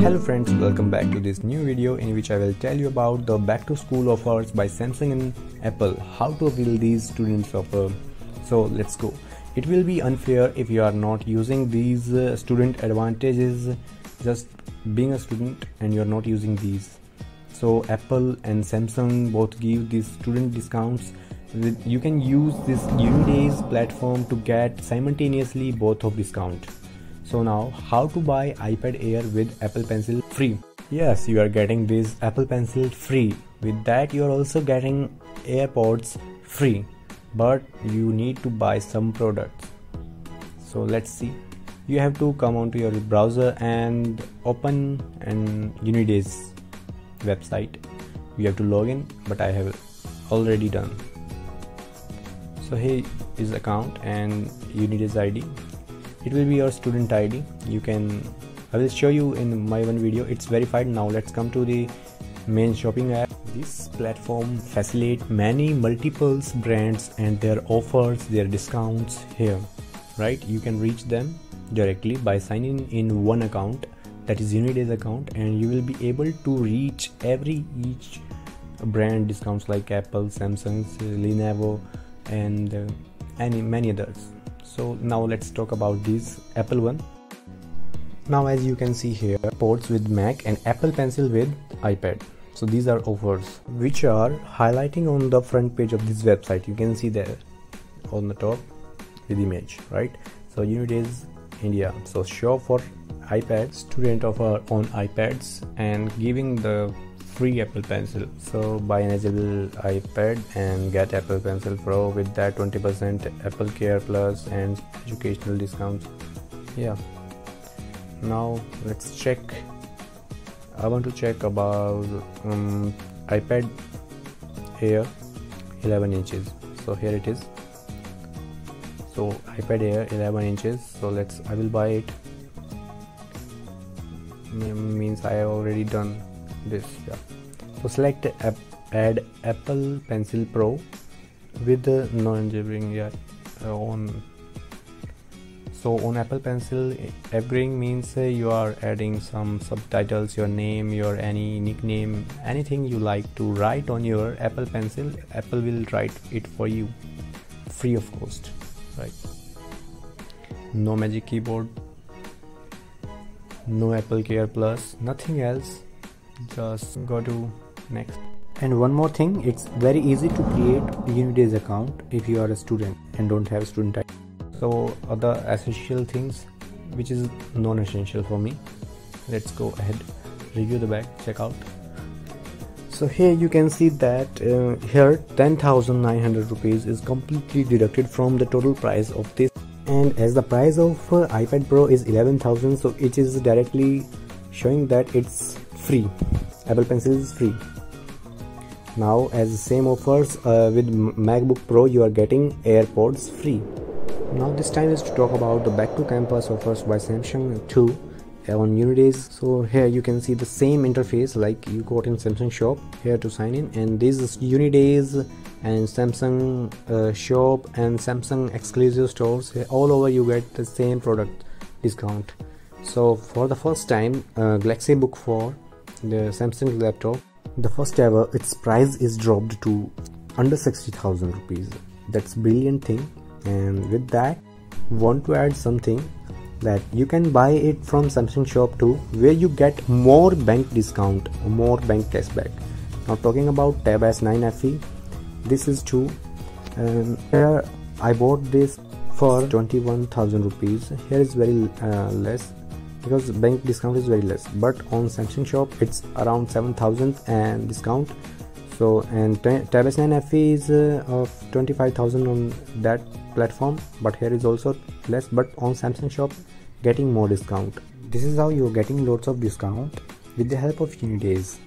Hello friends, welcome back to this new video in which I will tell you about the back to school offers by Samsung and Apple. How to avail these students offer. So let's go. It will be unfair if you are not using these uh, student advantages just being a student and you're not using these. So Apple and Samsung both give these student discounts you can use this Unidays platform to get simultaneously both of discount so now how to buy iPad Air with Apple Pencil free? Yes, you are getting this Apple Pencil free. With that you are also getting AirPods free. But you need to buy some products. So let's see. You have to come onto your browser and open an Unidays website. You have to log in, but I have already done. So here is account and Unidays ID it will be your student id you can i will show you in my one video. It's verified. Now let's come to the main shopping app. This platform facilitate many multiples brands and their offers their discounts here right? You can reach them directly by signing in one account that is Unidays account and you will be able to reach every each brand discounts like Apple, Samsung, Lenovo and uh, any many others so now let's talk about this apple one. Now as you can see AirPods with mac and apple pencil with ipad. So these are offers which are highlighting on the front page of this website. You can see there on the top with image right? So Unidays india. So show for ipad student offer on ipads and giving the free Apple Pencil. So buy an Agile iPad and get Apple Pencil Pro with that 20% Apple Care Plus and educational discounts. Yeah. Now let's check. I want to check about um, iPad Air 11 inches. So here it is. So iPad Air 11 inches. So let's. I will buy it. Means I have already done this yeah so select app, add apple pencil pro with the non-jabbering yeah uh, on so on apple pencil evergreen means uh, you are adding some subtitles your name your any nickname anything you like to write on your apple pencil apple will write it for you. Free of cost right? No magic keyboard. No apple care plus. Nothing else just go to next. And one more thing it's very easy to create unidays account if you are a student and don't have student ID. so other essential things which is non-essential for me let's go ahead review the bag check out. So here you can see that uh, here 10,900 rupees is completely deducted from the total price of this. And as the price of uh, iPad Pro is 11,000 so it is directly showing that it's free. Apple pencil is free. Now as the same offers uh, with macbook pro you are getting airpods free. Now this time is to talk about the back to campus offers by samsung 2 on unidays so here you can see the same interface like you got in samsung shop. Here to sign in. And this is unidays and samsung uh, shop and samsung exclusive stores. All over you get the same product discount. So for the first time uh, galaxy book 4 the Samsung laptop the first ever its price is dropped to under 60,000 rupees. That's brilliant thing. And with that want to add something that you can buy it from Samsung shop too where you get more bank discount more bank cashback. Now talking about Tab S9 FE this is true. And here I bought this for 21,000 rupees. Here is very uh, less because bank discount is very less. But on samsung shop it's around 7000 and discount. So and tab s9 fe is uh, of 25000 on that platform but here is also less. But on samsung shop getting more discount. This is how you're getting lots of discount with the help of unidays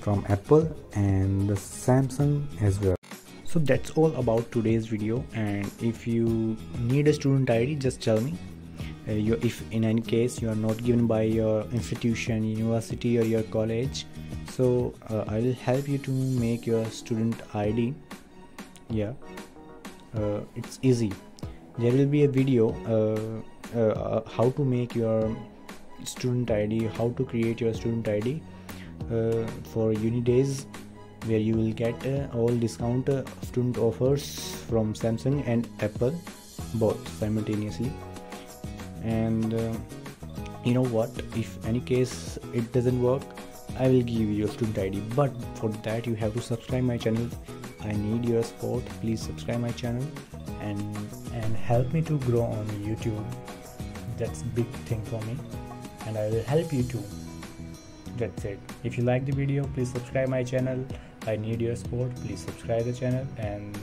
from apple and samsung as well. So that's all about today's video. And if you need a student id just tell me uh, you, if in any case you are not given by your institution university or your college. So uh, i will help you to make your student id yeah. Uh, it's easy. There will be a video uh, uh, how to make your student id how to create your student id uh, for Unidays where you will get uh, all discount uh, student offers from samsung and apple both simultaneously and uh, you know what? If any case it doesn't work i will give you a student id but for that you have to subscribe my channel. I need your support. Please subscribe my channel and and help me to grow on youtube. That's big thing for me. And i will help you too. That's it. If you like the video please subscribe my channel. I need your support. Please subscribe the channel and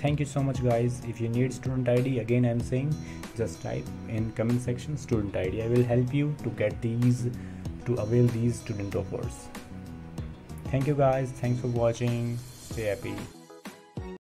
thank you so much guys. If you need student id again i'm saying just type in comment section student id i will help you to get these to avail these student offers. Thank you guys. Thanks for watching. Stay happy